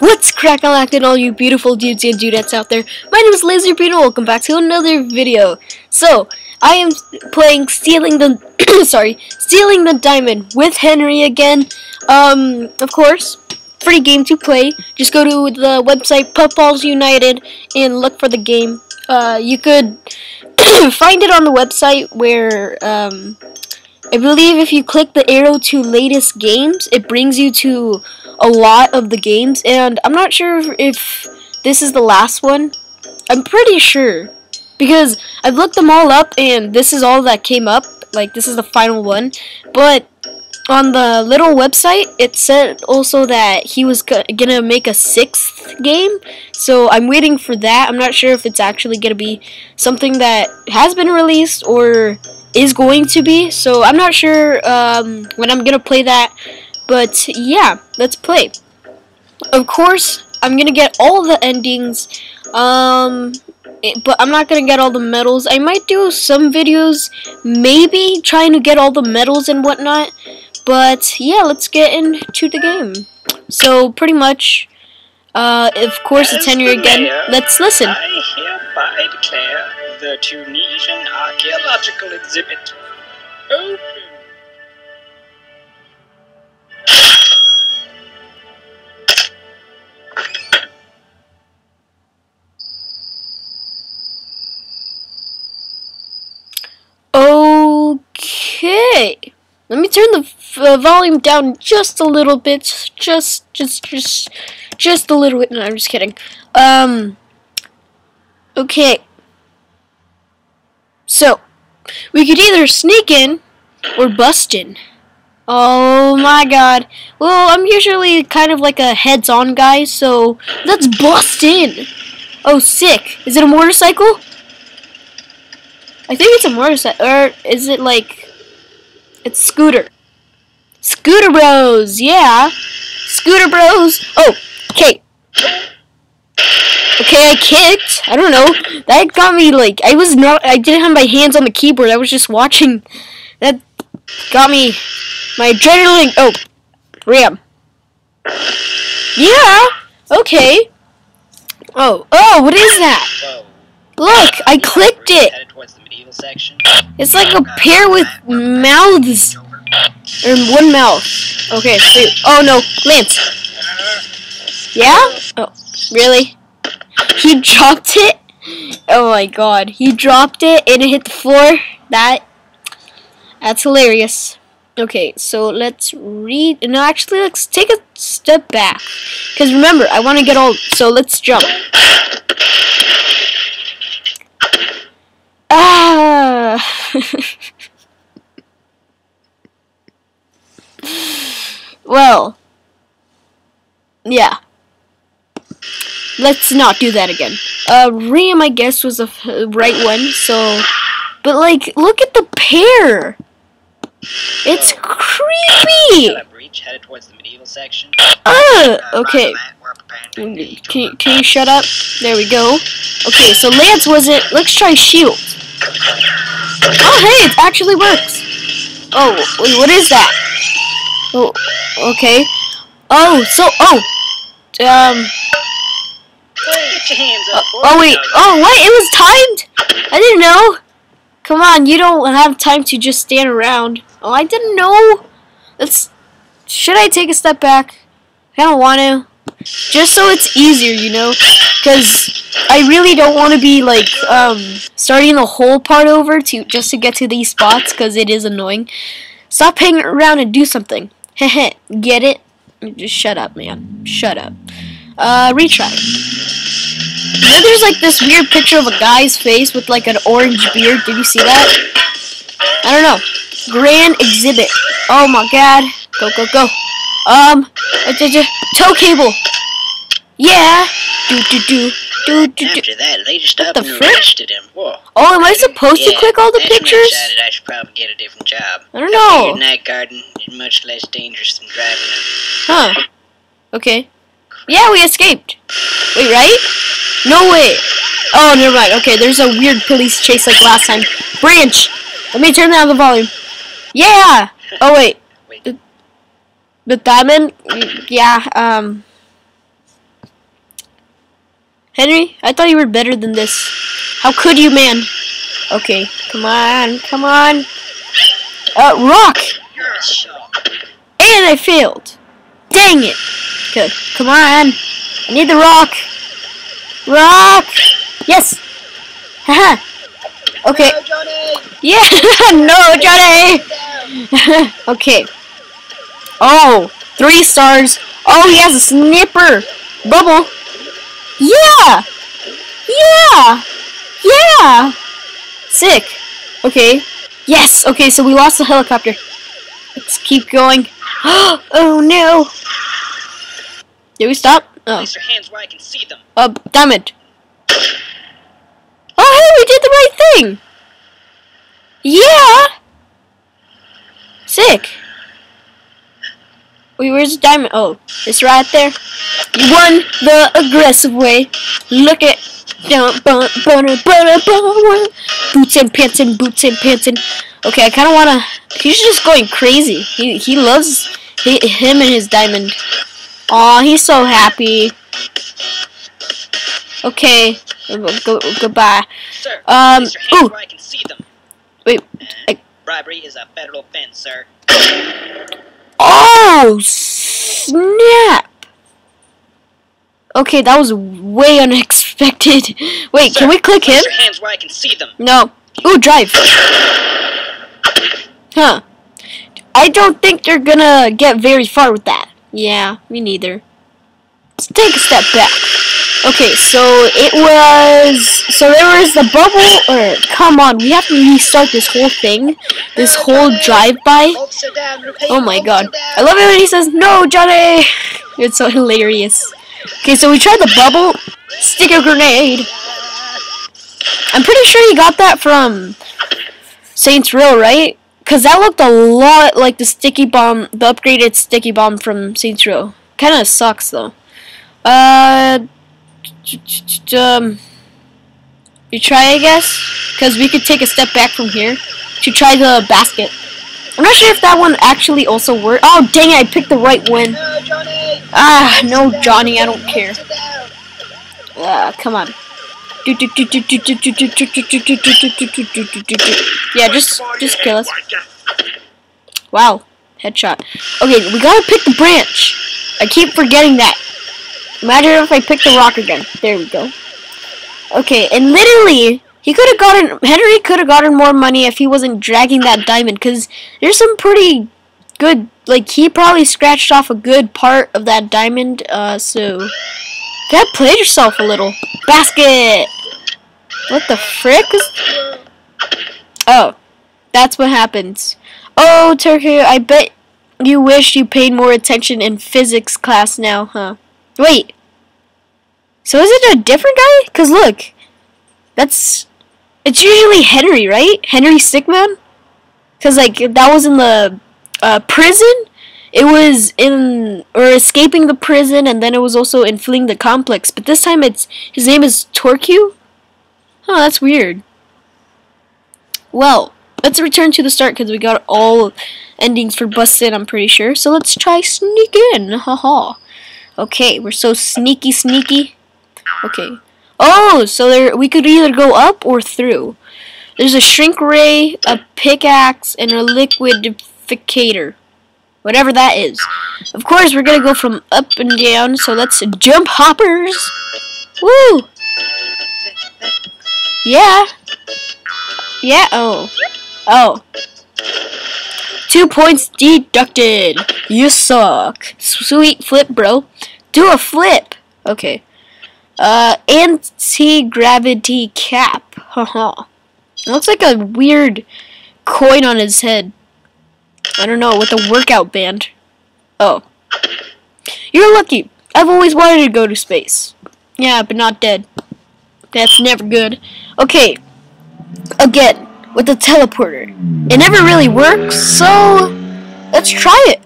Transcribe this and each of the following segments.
What's crackalactin' all you beautiful dudes and dudettes out there? My name is Laser and welcome back to another video. So, I am playing Stealing the sorry, Stealing the Diamond with Henry again. Um, of course, free game to play. Just go to the website Puffballs United and look for the game. Uh, you could find it on the website where um, I believe if you click the arrow to latest games, it brings you to a lot of the games, and I'm not sure if this is the last one. I'm pretty sure. Because I've looked them all up, and this is all that came up. Like, this is the final one. But on the little website, it said also that he was gonna make a sixth game. So I'm waiting for that. I'm not sure if it's actually gonna be something that has been released or is going to be. So I'm not sure um, when I'm gonna play that. But yeah, let's play. Of course, I'm gonna get all the endings. Um, but I'm not gonna get all the medals. I might do some videos, maybe trying to get all the medals and whatnot. But yeah, let's get into the game. So pretty much, uh, of course, it's Henry again. Let's listen. I hereby declare the Tunisian archaeological exhibit open. Okay. Let me turn the uh, volume down just a little bit. Just, just, just, just a little bit. No, I'm just kidding. Um. Okay. So, we could either sneak in or bust in. Oh my god. Well, I'm usually kind of like a heads-on guy, so let's bust in. Oh, sick. Is it a motorcycle? I think it's a motorcycle. Or is it like... It's Scooter. Scooter Bros, yeah. Scooter Bros. Oh, okay. Okay, I kicked. I don't know. That got me, like, I was not, I didn't have my hands on the keyboard. I was just watching. That got me, my adrenaline, oh, RAM. Yeah, okay. Oh, oh, what is that? Look, I clicked it. Headed towards the medieval section. It's like a pair with mouths. Or one mouth. Okay, wait. Oh no, Lance. Yeah? Oh, really? He dropped it? Oh my god. He dropped it and it hit the floor. That that's hilarious. Okay, so let's read. No, actually, let's take a step back. Because remember, I want to get all. So let's jump. Ah! well, yeah. Let's not do that again. Uh, Ram, I guess, was the right one, so... But, like, look at the pair! It's creepy! headed towards the medieval section. Uh, okay. Can you, can you shut up? There we go. Okay, so Lance wasn't... Let's try shield. Oh, hey, it actually works. Oh, wait, what is that? Oh, okay. Oh, so, oh. Um. Get your hands up, boy. Oh, wait. Oh, what? It was timed? I didn't know. Come on, you don't have time to just stand around. Oh, I didn't know. Let's. Should I take a step back? I don't want to. Just so it's easier, you know? Because I really don't want to be, like, um, starting the whole part over to just to get to these spots, because it is annoying. Stop hanging around and do something. Heh Get it? Just shut up, man. Shut up. Uh, retry. You know there's, like, this weird picture of a guy's face with, like, an orange beard? Did you see that? I don't know. Grand exhibit. Oh, my God. Go, go, go. Um, uh, tow cable. Yeah. Do do do do do do. After that, they just up the and frick? arrested him. Whoa. Oh, am I supposed to click all the I pictures? decided I should probably get a different job. I don't know. figured night garden is much less dangerous than driving a Huh. Okay. Yeah, we escaped. Wait, right? No way. Oh, never mind. Okay, there's a weird police chase like last time. Branch. Let me turn down the volume. Yeah. Oh wait. Wait. The, the diamond. Yeah. Um. Henry, I thought you were better than this. How could you, man? Okay, come on, come on. Uh, rock! You're a shark. And I failed. Dang it. Good. Come on. I need the rock. Rock! Yes! Haha. okay. No, Johnny. Yeah! no, Johnny! Okay. Oh, three stars. Oh, he has a snipper. Bubble. Yeah! Yeah! Yeah! Sick. Okay. Yes! Okay, so we lost the helicopter. Let's keep going. oh no! Did we stop? Oh. Place your hands where I can see them. Uh, diamond. Oh, hey, we did the right thing! Yeah! Sick. Wait, where's the diamond? Oh, it's right there. You won the aggressive way. Look at bun, bun. boots and pants and boots and pants and. Okay, I kind of wanna. He's just going crazy. He he loves he, him and his diamond. Aw, he's so happy. Okay, go, goodbye. Sir, Um, place your hands ooh. where I can see them. Wait, I- bribery is a federal offense, sir. Oh, snap! Okay, that was way unexpected. Wait, Sir, can we click him? Your hands where I can see them. No. Ooh, drive. Huh. I don't think they're gonna get very far with that. Yeah, me neither. Let's take a step back. Okay, so it was... So there was the bubble... Or, come on, we have to restart this whole thing. This whole drive-by. Oh my god. I love it when he says, No, Johnny! It's so hilarious. Okay, so we tried the bubble stick a grenade. I'm pretty sure he got that from Saints Row, right? Because that looked a lot like the sticky bomb, the upgraded sticky bomb from Saints Row. Kind of sucks, though. Uh, um, you try, I guess? Because we could take a step back from here to try the basket. I'm not sure if that one actually also worked. Oh, dang it, I picked the right one. Ah, no, Johnny, I don't care. Ah, come on. Yeah, just just kill us. Wow, headshot. Okay, we gotta pick the branch. I keep forgetting that. Imagine if I pick the rock again. There we go. Okay, and literally, he could have gotten Henry could have gotten more money if he wasn't dragging that diamond. Cause there's some pretty good. Like he probably scratched off a good part of that diamond. Uh, so got played yourself a little. Basket. What the frick is? Oh, that's what happens. Oh, Turkey, I bet you wish you paid more attention in physics class now, huh? Wait. So is it a different guy? Cause look, that's it's usually Henry, right? Henry Stickmin. Cause like that was in the uh, prison. It was in or escaping the prison, and then it was also in fleeing the complex. But this time, it's his name is Torque. Huh, that's weird. Well, let's return to the start because we got all endings for busted. I'm pretty sure. So let's try sneak in. Haha. Okay, we're so sneaky, sneaky. Okay. Oh, so there we could either go up or through. There's a shrink ray, a pickaxe, and a liquidificator. Whatever that is. Of course, we're gonna go from up and down, so let's jump hoppers! Woo! Yeah. Yeah, oh. Oh. Two points deducted. You suck. Sweet flip, bro. Do a flip. Okay. Uh, anti-gravity cap. Haha. Looks like a weird coin on his head. I don't know, with a workout band. Oh. You're lucky. I've always wanted to go to space. Yeah, but not dead. That's never good. Okay. Again, with the teleporter. It never really works, so let's try it.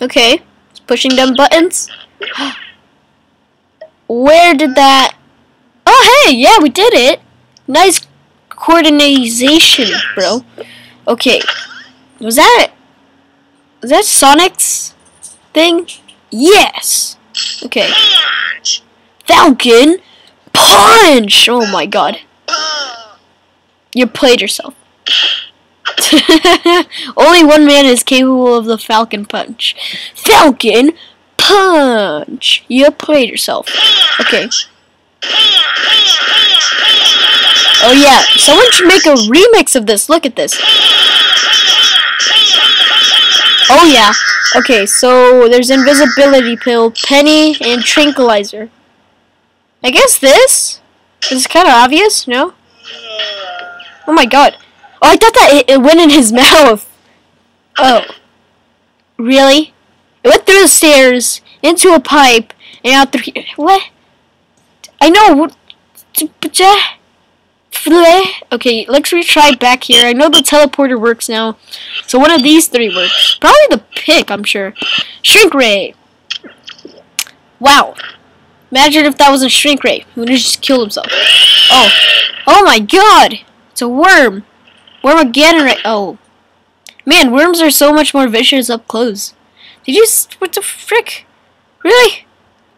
Okay. Pushing them buttons. Where did that... Oh, hey! Yeah, we did it! Nice coordination, bro. Okay. Was that... Was that Sonic's thing? Yes! Okay. Falcon Punch! Oh my god. You played yourself. Only one man is capable of the Falcon Punch. Falcon Punch! You played yourself. Okay. Oh yeah, someone should make a remix of this. Look at this. Oh yeah. Okay, so there's invisibility pill, penny, and tranquilizer. I guess this is kind of obvious. No. Oh my god. Oh, I thought that it, it went in his mouth. Oh. Really? It went through the stairs, into a pipe, and out through here. What? I know. Okay, let's retry back here. I know the teleporter works now. So one of these three works. Probably the pick, I'm sure. Shrink ray. Wow. Imagine if that was a shrink ray. He would have just killed himself. Oh. Oh my god. It's a worm. Worm again right. Oh. Man, worms are so much more vicious up close. Did you. What the frick? Really?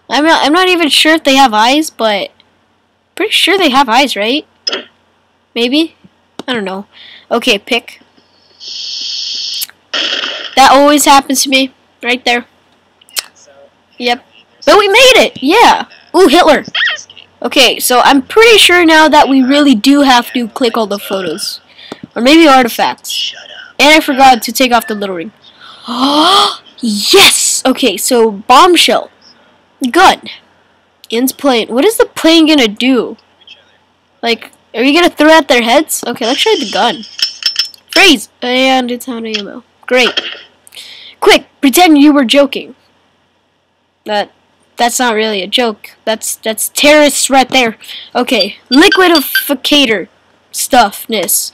I'm not, I'm not even sure if they have eyes, but. Pretty sure they have eyes, right? Maybe? I don't know. Okay, pick. That always happens to me. Right there. Yep. But we made it! Yeah! Ooh, Hitler! Okay, so I'm pretty sure now that we really do have to click all the photos. Or maybe artifacts. And I forgot to take off the little ring. yes! Okay, so bombshell. Gun. Ends plane. What is the plane gonna do? Like, are you gonna throw at their heads? Okay, let's try the gun. Freeze! And it's out of ammo. Great. Quick, pretend you were joking. That that's not really a joke. That's that's terrorists right there. Okay, liquidificator stuffness.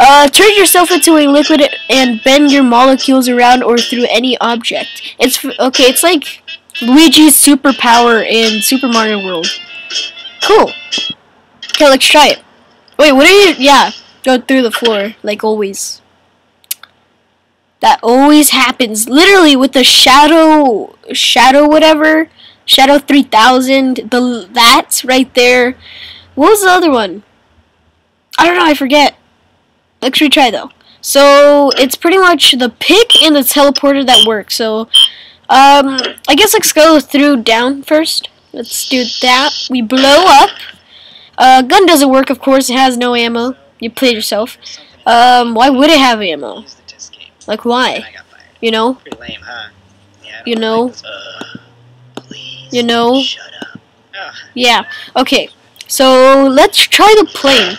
Uh, turn yourself into a liquid and bend your molecules around or through any object. It's okay. It's like Luigi's superpower in Super Mario World. Cool. Okay, let's try it. Wait, what are you? Yeah, go through the floor like always. That always happens. Literally with the shadow, shadow whatever, shadow three thousand. The that right there. What was the other one? I don't know. I forget. Let's retry though. So it's pretty much the pick and the teleporter that work. So um, I guess let's go through down first. Let's do that. We blow up. Uh, gun doesn't work, of course. It has no ammo. You played yourself. Um, why would it have ammo? Use the escape. Like why? I got fired. You know? Pretty lame, huh? Yeah, You know? Like. You know? Shut up. Yeah. Okay. So let's try the plane.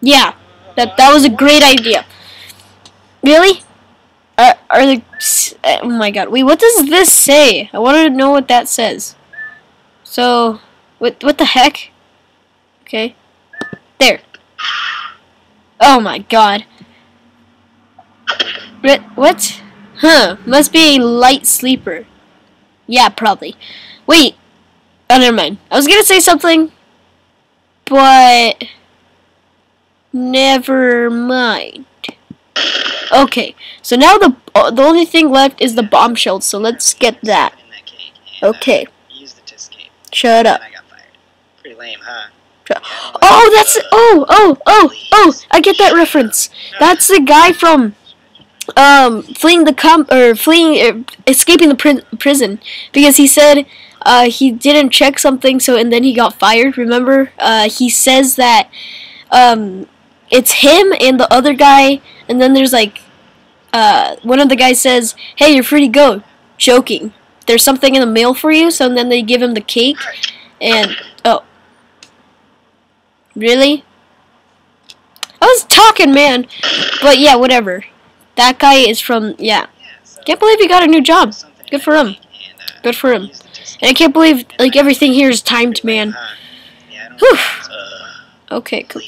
Yeah. That that was a great idea. Really? Are are the oh my god. Wait, what does this say? I want to know what that says. So, what what the heck? Okay. There. Oh my god. What? Huh. Must be a light sleeper. Yeah, probably. Wait. Oh, never mind. I was gonna say something, but never mind. Okay, so now the uh, the only thing left is the bombshell. So let's get that. Okay, shut up. Pretty lame, huh? Oh, that's oh oh oh oh! I get that reference. That's the guy from um fleeing the com or fleeing uh, escaping the pri- prison because he said uh he didn't check something so and then he got fired. Remember? Uh, he says that um it's him and the other guy and then there's like uh one of the guys says, "Hey, you're free to go." Joking. There's something in the mail for you. So then they give him the cake and oh Really? I was talking, man. But yeah, whatever. That guy is from yeah. Can't believe he got a new job. Good for him. Good for him. use the escape. And I can't believe like everything here is timed, man. Huh? Yeah, I don't Whew. like this. Ugh. Okay, cool.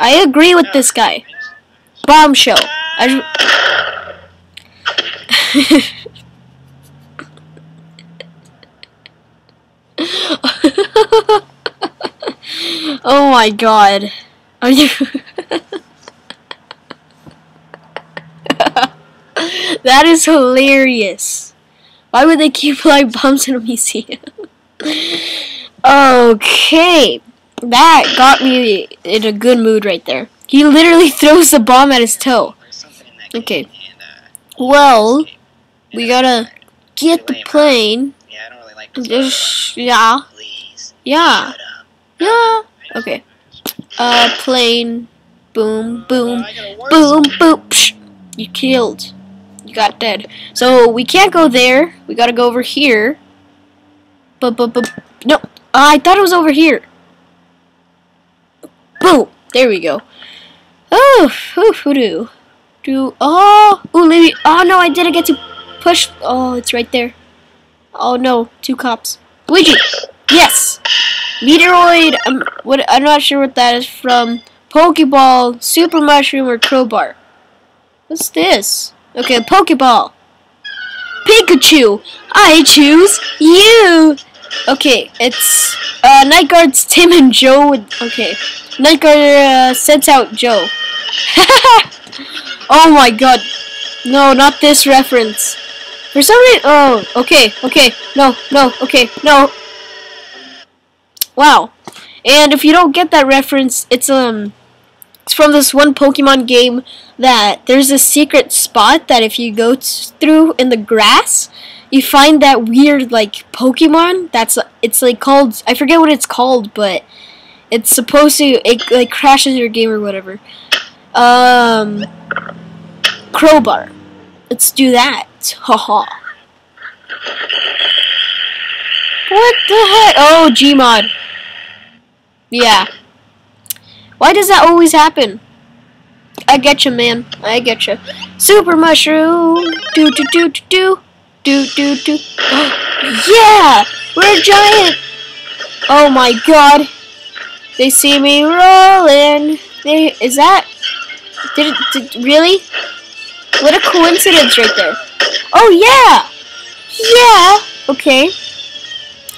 I agree with this guy. Bombshell. I oh my god. Are you That is hilarious. Why would they keep like bombs in a museum? Okay, that got me in a good mood right there. He literally throws the bomb at his toe. Okay. uh, Well, we gotta get the plane. Yeah. Yeah, yeah. Okay. Uh, plane. Boom, boom, boom, boom. You killed. You got dead. So we can't go there. We gotta go over here. But, but, but, no. I thought it was over here. Boom. There we go. Oh, ooh, hoodoo. Do, oh, ooh, maybe, oh no, I didn't get to push. Oh, it's right there. Oh no, two cops. Luigi! Yes! Meteoroid, um, what, I'm not sure what that is from. Pokeball, Super Mushroom, or Crowbar. What's this? Okay, Pokeball. Pikachu! I choose you! Okay, it's uh, Night Guard's Tim and Joe. Okay, Night Guard uh, sent out Joe. oh my god. No, not this reference. For some reason. Oh, okay, okay. No, no, okay, no. Wow. And if you don't get that reference, it's um it's from this one Pokemon game that there's a secret spot that if you go through in the grass, you find that weird like Pokemon that's it's like called I forget what it's called, but it's supposed to it like crashes your game or whatever. Um Crowbar. Let's do that. Haha. What the heck? Oh, Gmod. Yeah. Why does that always happen? I get you, man. I get you. Super mushroom. Do do do do do do do do. yeah, we're giant. Oh my god. They see me rolling. They is that? Did it? Did, really? What a coincidence right there. Oh yeah. Yeah. Okay.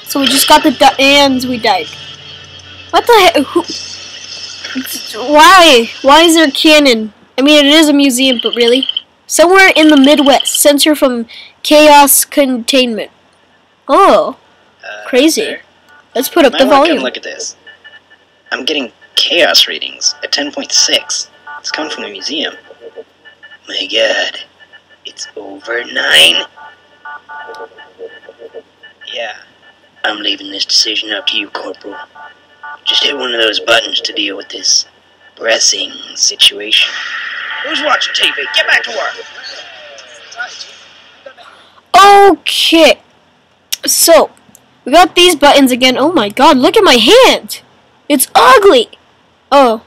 So we just got the du- and we died. What the heck? Who? Why? Why is there a cannon? I mean, it is a museum, but really? Somewhere in the Midwest, censor from Chaos Containment. Oh, Uh, Crazy. let's put up the volume. Look at this. I'm getting chaos readings at 10.6. It's coming from the museum. My god. It's over 9. Yeah. I'm leaving this decision up to you, Corporal. Just hit one of those buttons to deal with this pressing situation. Who's watching TV? Get back to work. Okay. So, we got these buttons again. Oh my god, look at my hand! It's ugly! Oh.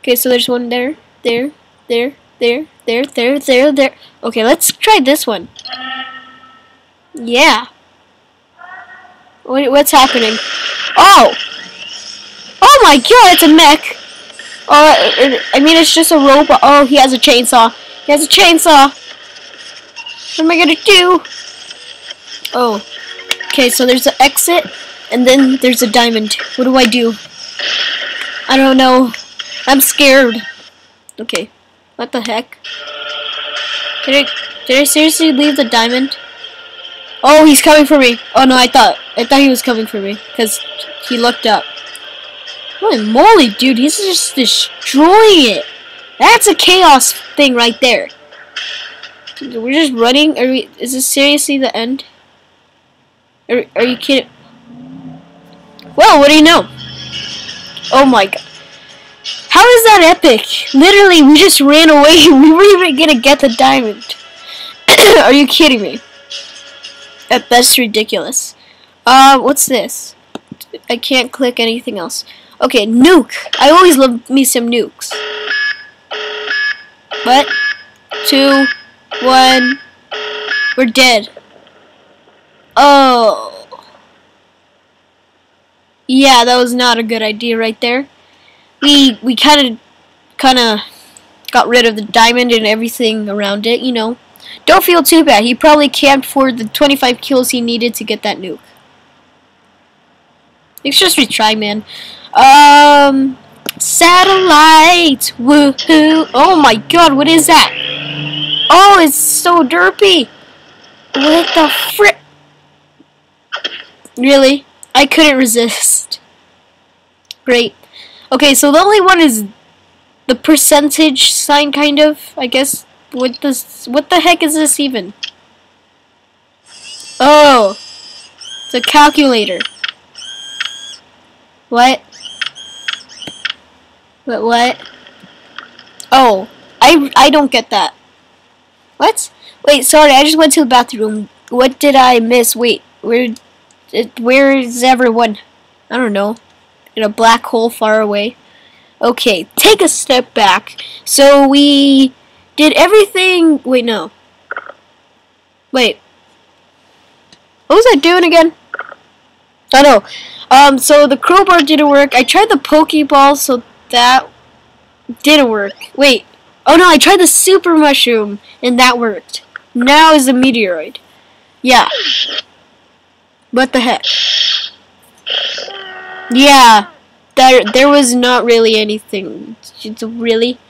Okay, so there's one there, there, there, there, there, there, there, there. Okay, let's try this one. Yeah. What, what's happening? Oh! Oh my god, it's a mech! Oh, uh, I mean, it's just a robot. Oh, he has a chainsaw. He has a chainsaw. What am I gonna do? Oh. Okay, so there's an exit, and then there's a diamond. What do I do? I don't know. I'm scared. Okay. What the heck? Did I did I seriously leave the diamond? Oh, he's coming for me. Oh no, I thought I thought he was coming for me because he looked up. Holy moly, dude! He's just destroying it. That's a chaos thing right there. We're just running. Are we? Is this seriously the end? Are, are you kidding? Well, what do you know? Oh my god. How is that epic? Literally, we just ran away. We weren't even gonna get the diamond. are you kidding me? That, that's ridiculous. Uh, what's this? I can't click anything else. Okay, nuke. I always love me some nukes. What? Two, one. We're dead. Oh. Yeah, that was not a good idea right there. We we kind of kind of got rid of the diamond and everything around it, you know. Don't feel too bad. He probably camped for the 25 kills he needed to get that nuke. Let's just retry, man. Um, satellite. Woohoo! Oh my God, what is that? Oh, it's so derpy. What the frick? Really? I couldn't resist. Great. Okay, so the only one is the percentage sign, kind of. I guess. What does? What the heck is this even? Oh, it's a calculator. What? What? What? Oh, I I don't get that. What? Wait, sorry, I just went to the bathroom. What did I miss? Wait, where, it, where is everyone? I don't know. In a black hole far away. Okay, take a step back. So we did everything. Wait, no. Wait. What was I doing again? Oh no. Um, so the crowbar didn't work. I tried the Pokeball, so that didn't work. Wait. Oh no, I tried the super mushroom, and that worked. Now is the meteoroid. Yeah. What the heck? Yeah. There, there was not really anything. It's really?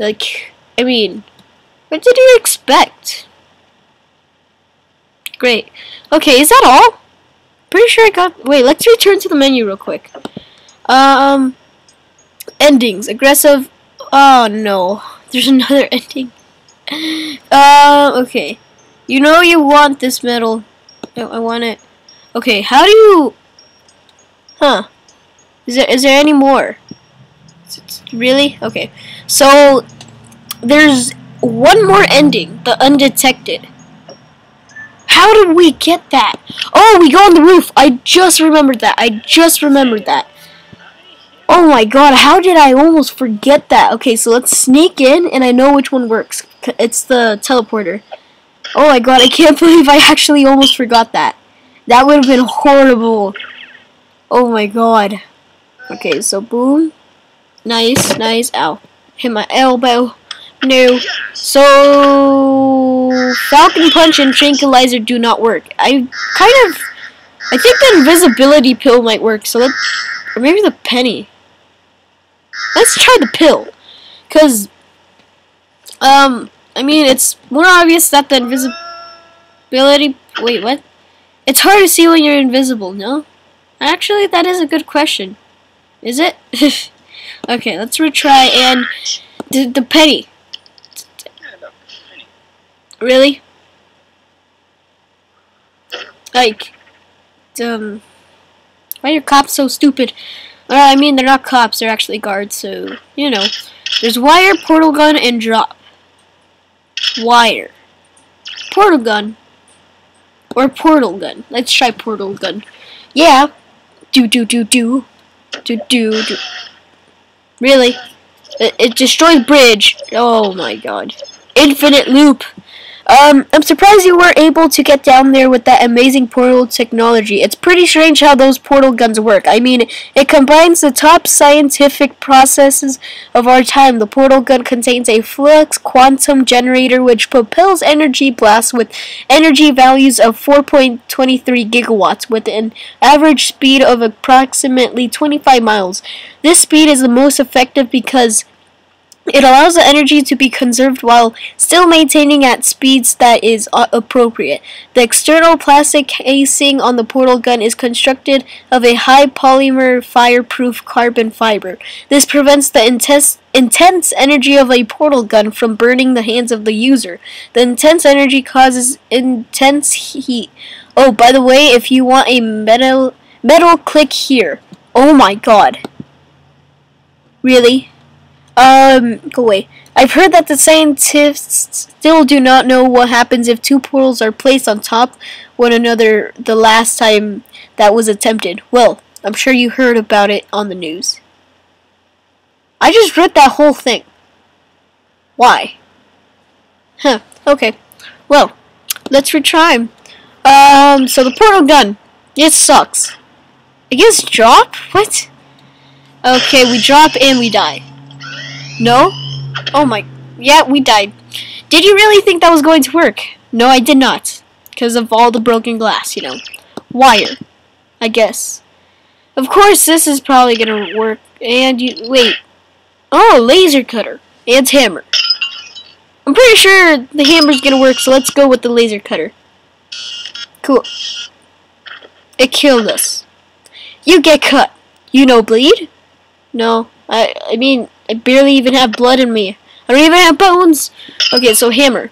Like, I mean, what did you expect? Great. Okay, is that all? Pretty sure I got... Wait, let's return to the menu real quick. Um, endings. Aggressive. Oh, no. There's another ending. Uh, okay. You know you want this medal. No, I want it. Okay, how do you... Huh. Is there, is there any more? Really? Okay. So, there's one more ending. The undetected. How did we get that? Oh, we go on the roof. I just remembered that. I just remembered that. Oh my god, how did I almost forget that? Okay, so let's sneak in, and I know which one works. It's the teleporter. Oh my god, I can't believe I actually almost forgot that. That would have been horrible. Oh my god. Okay, so boom. Nice, nice. Ow. Hit my elbow. No. So, Falcon Punch and Tranquilizer do not work. I kind of, I think the invisibility pill might work. So let, or maybe the penny. Let's try the pill, cause, um, I mean it's more obvious that the invisibility. Wait, what? It's hard to see when you're invisible. No, actually, that is a good question. Is it? okay, let's retry and the, the penny. Really? Like, um, why are cops so stupid? Well, I mean, they're not cops, they're actually guards, so, you know. There's wire, portal gun, and drop. Wire. Portal gun. Or portal gun. Let's try portal gun. Yeah. Do, do, do, do. Do, do, do. Really? It, it destroys bridge. Oh my god. Infinite loop. Um, I'm surprised you were able to get down there with that amazing portal technology. It's pretty strange how those portal guns work. I mean, it combines the top scientific processes of our time. The portal gun contains a flux quantum generator which propels energy blasts with energy values of 4.23 gigawatts with an average speed of approximately 25 miles. This speed is the most effective because it allows the energy to be conserved while still maintaining at speeds that is uh, appropriate. The external plastic casing on the portal gun is constructed of a high polymer fireproof carbon fiber. This prevents the intense intense energy of a portal gun from burning the hands of the user. The intense energy causes intense heat. Oh, by the way, if you want a metal metal click here. Oh my god. Really? Um, go away. I've heard that the scientists still do not know what happens if two portals are placed on top one another the last time that was attempted. Well, I'm sure you heard about it on the news. I just read that whole thing. Why? Huh, okay. Well, let's retry. Um, so the portal gun. It sucks. I guess drop? What? Okay, we drop and we die. No? Oh my... Yeah, we died. Did you really think that was going to work? No, I did not. Because of all the broken glass, you know. Wire. I guess. Of course, this is probably gonna work. And you... Wait. Oh, laser cutter. And hammer. I'm pretty sure the hammer's gonna work, so let's go with the laser cutter. Cool. It killed us. You get cut. You no bleed? No. I I mean, I barely even have blood in me. I don't even have bones. Okay, so hammer.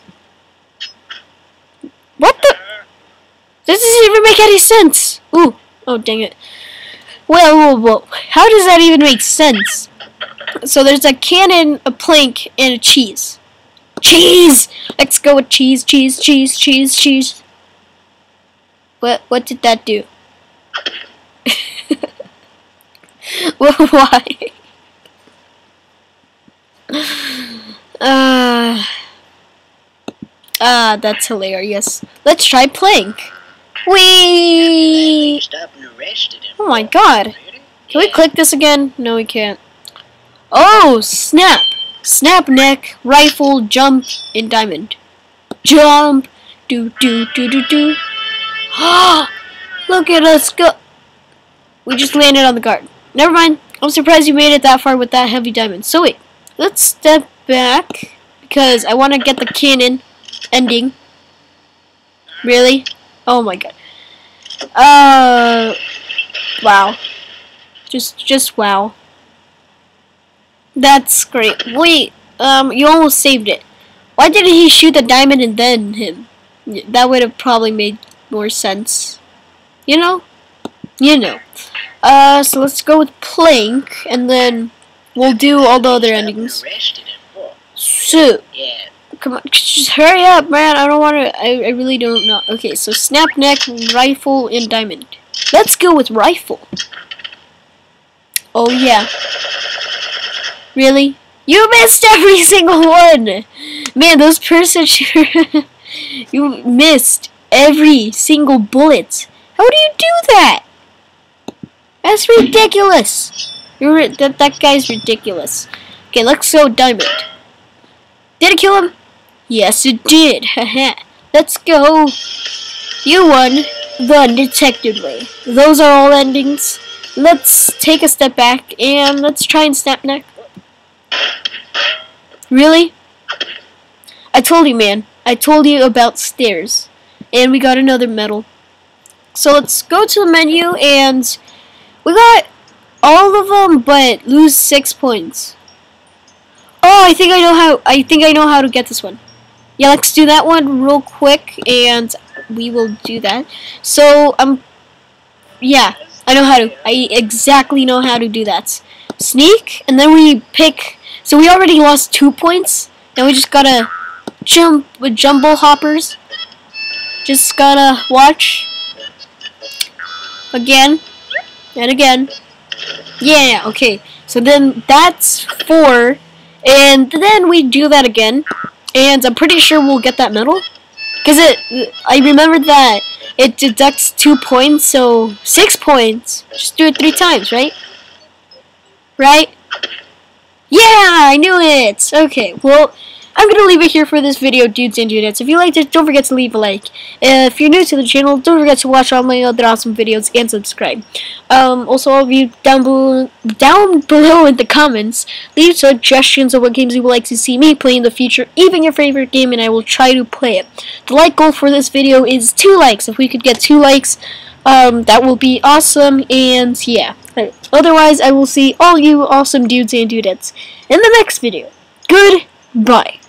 What the? This doesn't even make any sense. Ooh. Oh, dang it. Well, whoa, whoa. How does that even make sense? So there's a cannon, a plank, and a cheese. Cheese! Let's go with cheese, cheese, cheese, cheese, cheese. What, what did that do? well, why? Uh, ah, that's hilarious. Let's try plank. Wee! Oh my god. Can we click this again? No, we can't. Oh, snap! Snap neck, rifle, jump, in diamond. Jump! Do, do, do, do, do. Look at us go! We just landed on the guard. Never mind. I'm surprised you made it that far with that heavy diamond. So wait, let's step back because I want to get the cannon ending. Really? Oh my god. Uh, wow. Just, just wow. That's great. Wait, um, you almost saved it. Why didn't he shoot the diamond and then him? That would have probably made more sense. You know? You know. Uh, so let's go with Plank, and then we'll do all the other endings. So, come on, just hurry up, man. I don't want to. I, I really don't know. Okay, so snap neck, rifle, and diamond. Let's go with rifle. Oh yeah. Really? You missed every single one. Man, those person you missed every single bullet. How do you do that? That's ridiculous. You're that that guy's ridiculous. Okay, let's go diamond. Did it kill him? Yes, it did. Let's go. You won the undetected way. Those are all endings. Let's take a step back and let's try and snap neck. Really? I told you, man. I told you about stairs. And we got another medal. So let's go to the menu and we got all of them but lose six points. Oh, I think I know how I think I know how to get this one. Yeah, let's do that one real quick and we will do that. So, um yeah, I know how to I exactly know how to do that. Sneak and then we pick so we already lost two points. Now we just gotta jump with jumble hoppers. Just gotta watch. Again. And again. Yeah, okay. So then that's four. And then we do that again. And I'm pretty sure we'll get that medal. Because it, I remember that it deducts two points, so six points. Just do it three times, right? Right? Yeah, I knew it! Okay, well, I'm going to leave it here for this video, dudes and dudettes. If you liked it, don't forget to leave a like. Uh, if you're new to the channel, don't forget to watch all my other awesome videos and subscribe. Um, also, all of you down below, down below in the comments, leave suggestions of what games you would like to see me play in the future, even your favorite game, and I will try to play it. The like goal for this video is two likes. If we could get two likes, um, that will be awesome, and yeah. Otherwise, I will see all you awesome dudes and dudettes in the next video. Goodbye.